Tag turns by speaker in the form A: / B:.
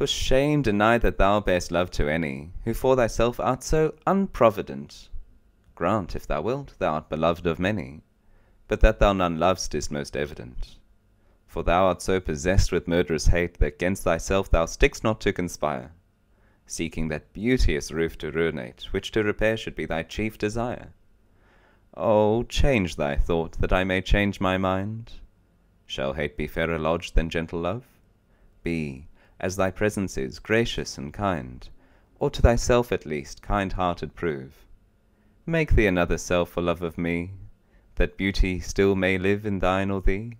A: For shame deny that thou bearest love to any, Who for thyself art so unprovident. Grant, if thou wilt, thou art beloved of many, But that thou none lov'st is most evident. For thou art so possessed with murderous hate, That 'gainst thyself thou stick'st not to conspire, Seeking that beauteous roof to ruinate, Which to repair should be thy chief desire. Oh, change thy thought, that I may change my mind. Shall hate be fairer lodged than gentle love? Be, as thy presence is, gracious and kind, Or to thyself at least kind hearted prove. Make thee another self for love of me, That beauty still may live in thine or thee.